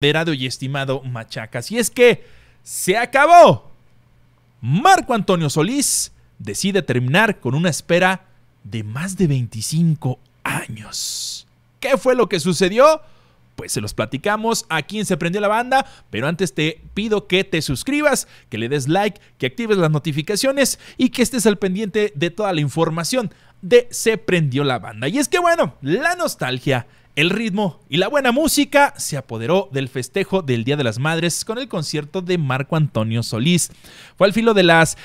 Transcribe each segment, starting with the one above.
y estimado Machacas. Y es que se acabó. Marco Antonio Solís decide terminar con una espera de más de 25 años. ¿Qué fue lo que sucedió? Pues se los platicamos a quien Se Prendió la Banda, pero antes te pido que te suscribas, que le des like, que actives las notificaciones y que estés al pendiente de toda la información de Se Prendió la Banda. Y es que bueno, la nostalgia el ritmo y la buena música se apoderó del festejo del Día de las Madres con el concierto de Marco Antonio Solís. Fue al filo de las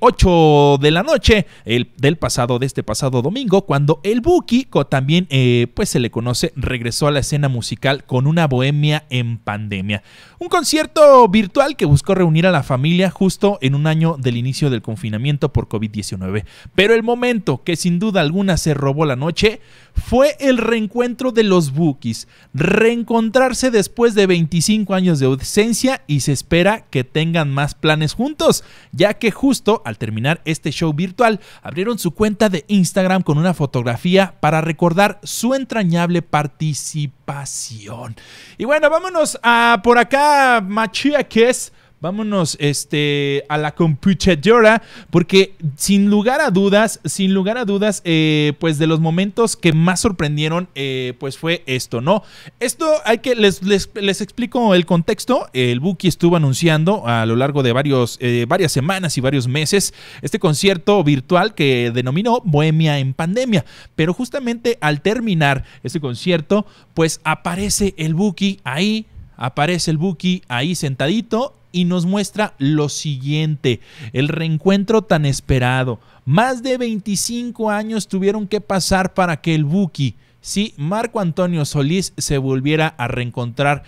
8 eh, de la noche el, del pasado, de este pasado domingo, cuando el Buki, también eh, pues se le conoce, regresó a la escena musical con una bohemia en pandemia. Un concierto virtual que buscó reunir a la familia justo en un año del inicio del confinamiento por COVID-19. Pero el momento que sin duda alguna se robó la noche fue el reencuentro de los Bookies. Reencontrarse después de 25 años de ausencia y se espera que tengan más planes juntos, ya que justo al terminar este show virtual abrieron su cuenta de Instagram con una fotografía para recordar su entrañable participación. Y bueno, vámonos a por acá, Machiaques vámonos este, a la computadora, porque sin lugar a dudas, sin lugar a dudas, eh, pues de los momentos que más sorprendieron, eh, pues fue esto, ¿no? Esto hay que, les, les, explico el contexto, el Buki estuvo anunciando a lo largo de varios, eh, varias semanas y varios meses este concierto virtual que denominó Bohemia en Pandemia, pero justamente al terminar este concierto, pues aparece el Buki ahí aparece el Buki ahí sentadito y nos muestra lo siguiente, el reencuentro tan esperado. Más de 25 años tuvieron que pasar para que el Buki, sí, Marco Antonio Solís se volviera a reencontrar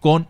con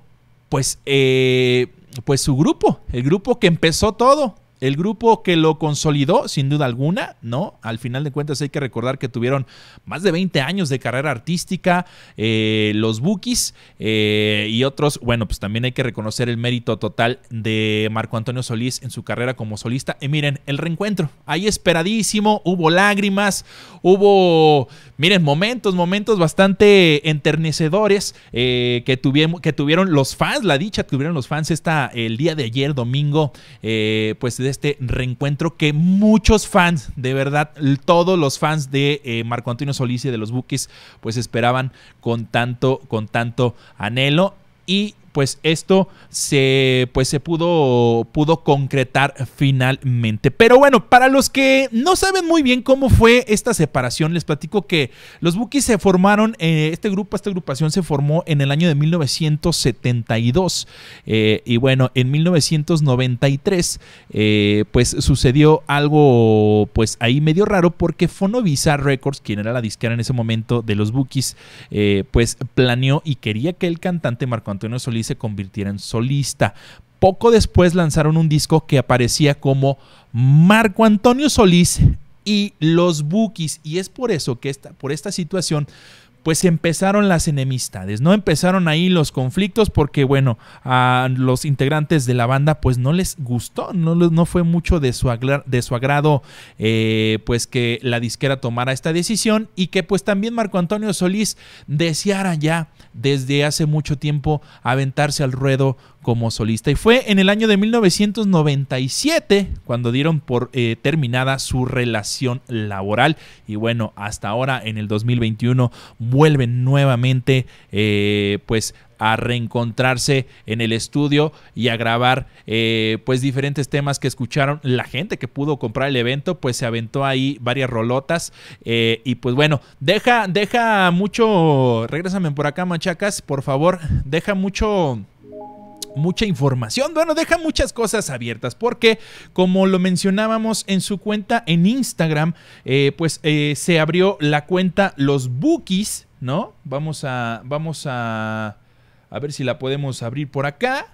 pues, eh, pues su grupo, el grupo que empezó todo, el grupo que lo consolidó, sin duda alguna, ¿no? Al final de cuentas hay que recordar que tuvieron más de 20 años de carrera artística, eh, los Bookies eh, y otros, bueno, pues también hay que reconocer el mérito total de Marco Antonio Solís en su carrera como solista. Y miren, el reencuentro, ahí esperadísimo, hubo lágrimas, hubo, miren, momentos, momentos bastante enternecedores eh, que, tuvieron, que tuvieron los fans, la dicha tuvieron los fans esta, el día de ayer, domingo, pues de este reencuentro que muchos fans, de verdad, todos los fans de eh, Marco Antonio Solís y de los Bookies, pues esperaban con tanto, con tanto anhelo. Y pues esto se, pues se pudo, pudo concretar finalmente. Pero bueno, para los que no saben muy bien cómo fue esta separación, les platico que los Bookies se formaron, eh, este grupo, esta agrupación se formó en el año de 1972. Eh, y bueno, en 1993, eh, pues sucedió algo, pues ahí medio raro, porque Fonovisa Records, quien era la disquera en ese momento de los Bookies, pues planeó y quería que el cantante Marco Antonio Solís se convirtiera en solista. Poco después lanzaron un disco que aparecía como Marco Antonio Solís y los Bookies. Y es por eso que esta, por esta situación pues empezaron las enemistades, ¿no? Empezaron ahí los conflictos porque, bueno, a los integrantes de la banda pues no les gustó, no, no fue mucho de su, de su agrado eh, pues que la disquera tomara esta decisión y que pues también Marco Antonio Solís deseara ya desde hace mucho tiempo aventarse al ruedo como solista. Y fue en el año de 1997 cuando dieron por eh, terminada su relación laboral. Y bueno, hasta ahora en el 2021 vuelven nuevamente eh, pues a reencontrarse en el estudio y a grabar eh, pues diferentes temas que escucharon la gente que pudo comprar el evento pues se aventó ahí varias rolotas y pues bueno deja deja mucho regrésame por acá machacas por favor deja mucho mucha información. Bueno, deja muchas cosas abiertas porque, como lo mencionábamos en su cuenta en Instagram, eh, pues eh, se abrió la cuenta Los Bookies, ¿no? Vamos a, vamos a, a ver si la podemos abrir por acá.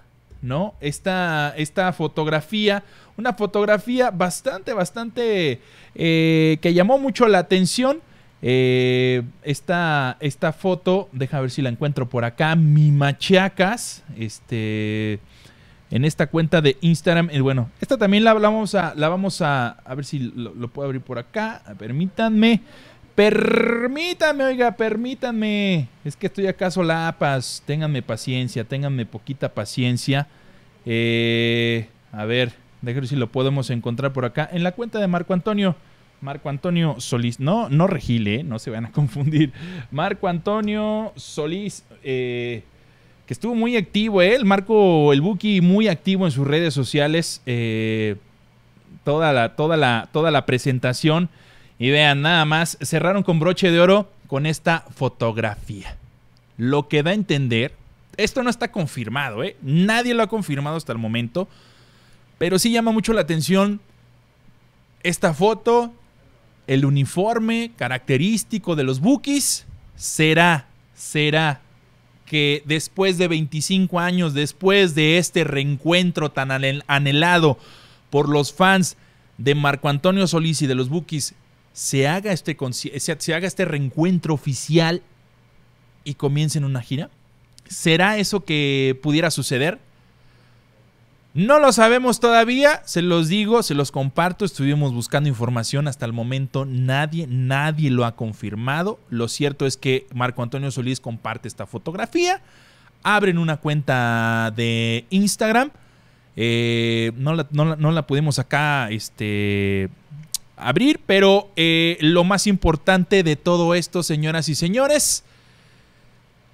¿no? Esta, esta fotografía, una fotografía bastante, bastante eh, que llamó mucho la atención eh, esta, esta foto, deja ver si la encuentro por acá, mi machiacas, este, en esta cuenta de Instagram. Y bueno, esta también la, vamos a, la vamos a, a ver si lo, puedo abrir por acá, permítanme. Permítame, oiga, permítanme. Es que estoy acaso lapas. Ténganme paciencia, ténganme poquita paciencia. Eh, a ver, déjenme si lo podemos encontrar por acá. En la cuenta de Marco Antonio. Marco Antonio Solís. No, no Regile, no se van a confundir. Marco Antonio Solís. Eh, que estuvo muy activo, ¿eh? El Marco, el Buki, muy activo en sus redes sociales. Eh, toda, la, toda, la, toda la presentación. Y vean, nada más, cerraron con broche de oro con esta fotografía. Lo que da a entender, esto no está confirmado, ¿eh? Nadie lo ha confirmado hasta el momento. Pero sí llama mucho la atención esta foto, el uniforme característico de los Bookies. Será, será que después de 25 años, después de este reencuentro tan anhelado por los fans de Marco Antonio Solís y de los Bookies, se haga este, se haga este reencuentro oficial y comiencen una gira? ¿Será eso que pudiera suceder? No lo sabemos todavía, se los digo, se los comparto, estuvimos buscando información hasta el momento, nadie, nadie lo ha confirmado. Lo cierto es que Marco Antonio Solís comparte esta fotografía, abren una cuenta de Instagram, eh, no, la, pudimos acá este, abrir, pero eh, lo más importante de todo esto, señoras y señores,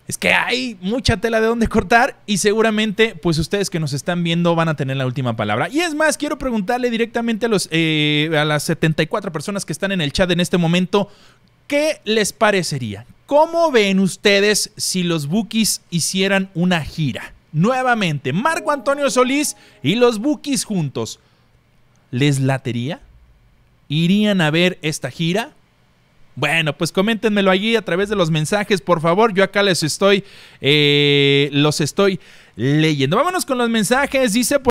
es que hay mucha tela de donde cortar y seguramente pues ustedes que nos están viendo van a tener la última palabra. Y es más, quiero preguntarle directamente a, los, eh, a las 74 personas que están en el chat en este momento, ¿qué les parecería? ¿Cómo ven ustedes si los Bookies hicieran una gira? Nuevamente, Marco Antonio Solís y los Bookies juntos. ¿Les latería? ¿Irían a ver esta gira? Bueno, pues coméntenmelo allí a través de los mensajes, por favor. Yo acá les estoy, eh, los estoy leyendo. Vámonos con los mensajes. Dice